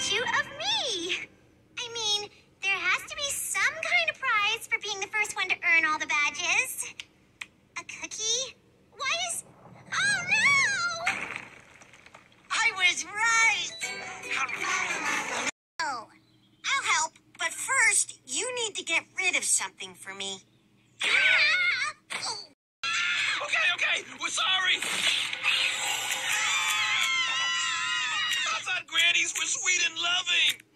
statue of me. I mean, there has to be some kind of prize for being the first one to earn all the badges. A cookie? Why is. Oh no! I was right. Oh, I'll help, but first, you need to get rid of something for me. Okay, okay, we're sorry. Thought grannies were sweet and loving.